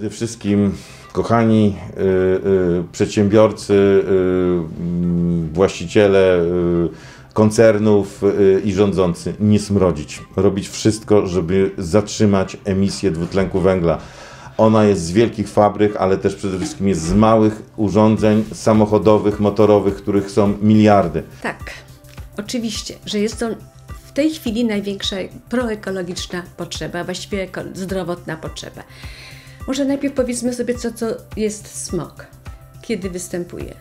Przede wszystkim, kochani y, y, przedsiębiorcy, y, mm, właściciele koncernów i rządzący, nie smrodzić. Robić wszystko, żeby zatrzymać emisję dwutlenku węgla. Ona jest z wielkich fabryk, ale też przede wszystkim jest z małych urządzeń samochodowych, motorowych, których są miliardy. Tak, oczywiście, że jest to w tej chwili największa proekologiczna potrzeba, właściwie zdrowotna potrzeba. Może najpierw powiedzmy sobie, co to jest smog, kiedy występuje.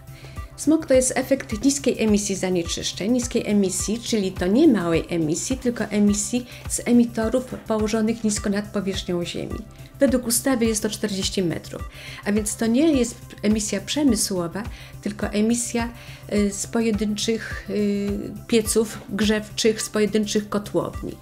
Smog to jest efekt niskiej emisji zanieczyszczeń, niskiej emisji, czyli to nie małej emisji, tylko emisji z emitorów położonych nisko nad powierzchnią Ziemi. Według ustawy jest to 40 metrów, a więc to nie jest emisja przemysłowa, tylko emisja y, z pojedynczych y, pieców grzewczych, z pojedynczych kotłowni.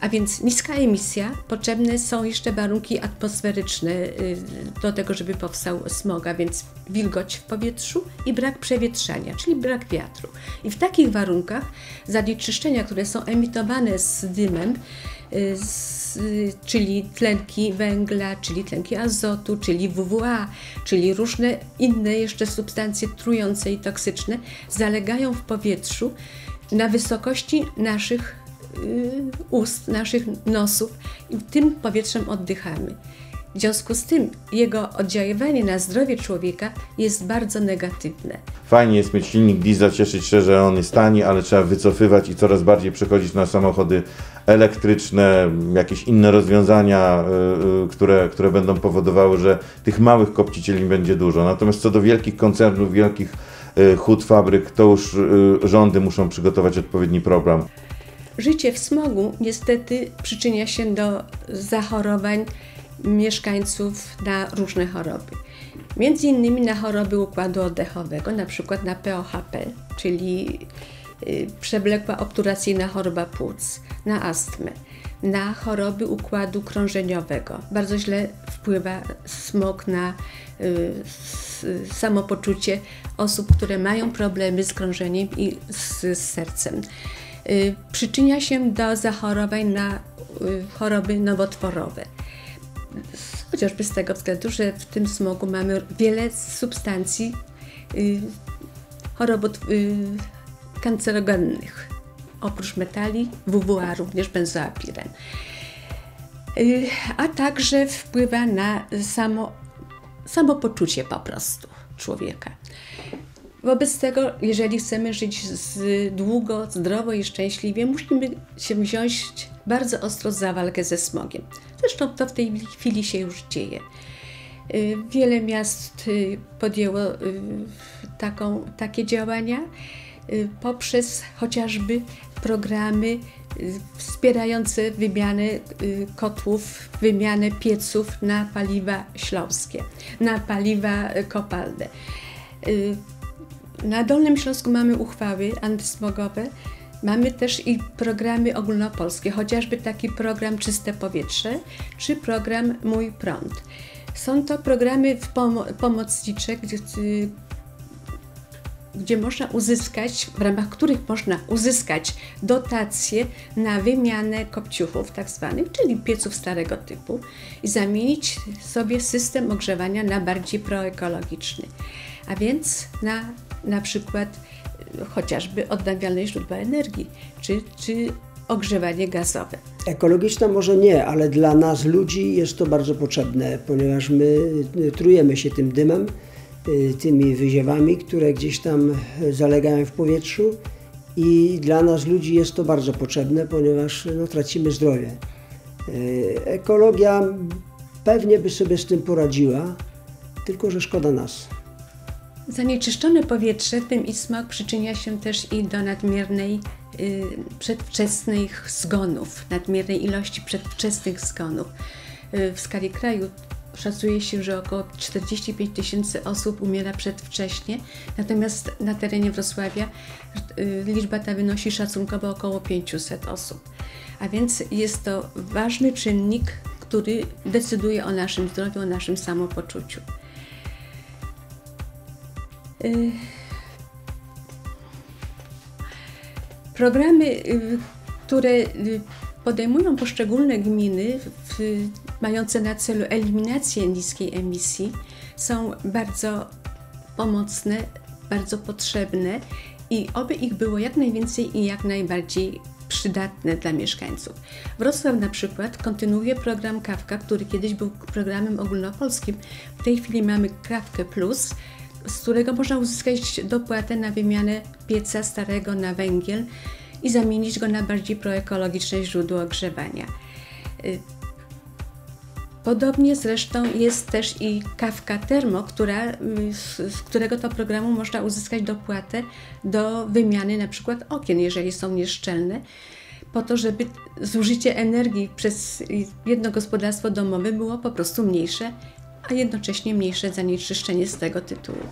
A więc niska emisja, potrzebne są jeszcze warunki atmosferyczne y, do tego, żeby powstał smog, a więc wilgoć w powietrzu i brak przewietrzania, czyli brak wiatru. I w takich warunkach zanieczyszczenia, które są emitowane z dymem, y, z, y, czyli tlenki węgla, czyli tlenki azotu, czyli WWA, czyli różne inne jeszcze substancje trujące i toksyczne, zalegają w powietrzu na wysokości naszych ust, naszych nosów i tym powietrzem oddychamy. W związku z tym jego oddziaływanie na zdrowie człowieka jest bardzo negatywne. Fajnie jest mieć silnik diesla, cieszyć się, że on jest tani, ale trzeba wycofywać i coraz bardziej przechodzić na samochody elektryczne, jakieś inne rozwiązania, y, y, które, które będą powodowały, że tych małych kopcicieli będzie dużo. Natomiast co do wielkich koncernów, wielkich y, hut, fabryk, to już y, rządy muszą przygotować odpowiedni program. Życie w smogu niestety przyczynia się do zachorowań mieszkańców na różne choroby. Między innymi na choroby układu oddechowego, na przykład na POHP, czyli y, przewlekła obturacyjna choroba płuc, na astmę, na choroby układu krążeniowego. Bardzo źle wpływa smog na y, samopoczucie osób, które mają problemy z krążeniem i z, z sercem. Y, Przyczynia się do zachorowań na y, choroby nowotworowe chociażby z tego względu, że w tym smogu mamy wiele substancji y, chorobot kancerogennych. Oprócz metali, WWA również benzoapiren. A także wpływa na samo, samopoczucie po prostu człowieka. Wobec tego, jeżeli chcemy żyć z, długo, zdrowo i szczęśliwie, musimy się wziąć bardzo ostro za walkę ze smogiem. Zresztą to w tej chwili się już dzieje. Y, Wiele miast y, podjęło y, taką, takie działania poprzez chociażby programy wspierające wymianę kotłów, wymianę pieców na paliwa śląskie, na paliwa kopalne. Na Dolnym Śląsku mamy uchwały antysmogowe, mamy też i programy ogólnopolskie, chociażby taki program Czyste Powietrze czy program Mój Prąd. Są to programy w pomo- pomocnicze, gdzie, y, gdzie można uzyskać, w ramach których można uzyskać dotacje na wymianę kopciuchów tak zwanych, czyli pieców starego typu i zamienić sobie system ogrzewania na bardziej proekologiczny. A więc na na przykład y, chociażby odnawialne źródła energii, czy, czy ogrzewanie gazowe. Ekologiczna może nie, ale dla nas ludzi jest to bardzo potrzebne, ponieważ my y, trujemy się tym dymem, y, tymi wyziewami, które gdzieś tam zalegają w powietrzu i dla nas ludzi jest to bardzo potrzebne, ponieważ no, tracimy zdrowie. Ekologia pewnie by sobie z tym poradziła, tylko że szkoda nas. Zanieczyszczone powietrze, w tym i smog, przyczynia się też i do nadmiernej y, przedwczesnych zgonów, nadmiernej ilości przedwczesnych zgonów. Y, w skali kraju szacuje się, że około 45 tysięcy osób umiera przedwcześnie, natomiast na terenie Wrocławia y, liczba ta wynosi szacunkowo około 500 osób. A więc jest to ważny czynnik, który decyduje o naszym zdrowiu, o naszym samopoczuciu. Y, Programy, y, które y, podejmują poszczególne gminy w mające na celu eliminację niskiej emisji są bardzo pomocne, bardzo potrzebne i oby ich było jak najwięcej i jak najbardziej przydatne dla mieszkańców. Wrocław na przykład kontynuuje program Kawka, który kiedyś był programem ogólnopolskim. W tej chwili mamy Kawkę Plus, z którego można uzyskać dopłatę na wymianę pieca starego na węgiel i zamienić go na bardziej proekologiczne źródło ogrzewania. Y, Podobnie zresztą jest też i kawka termo, która, z, z którego to programu można uzyskać dopłatę do wymiany na przykład okien, jeżeli są nieszczelne, po to, żeby zużycie energii przez jedno gospodarstwo domowe było po prostu mniejsze, a jednocześnie mniejsze zanieczyszczenie z tego tytułu.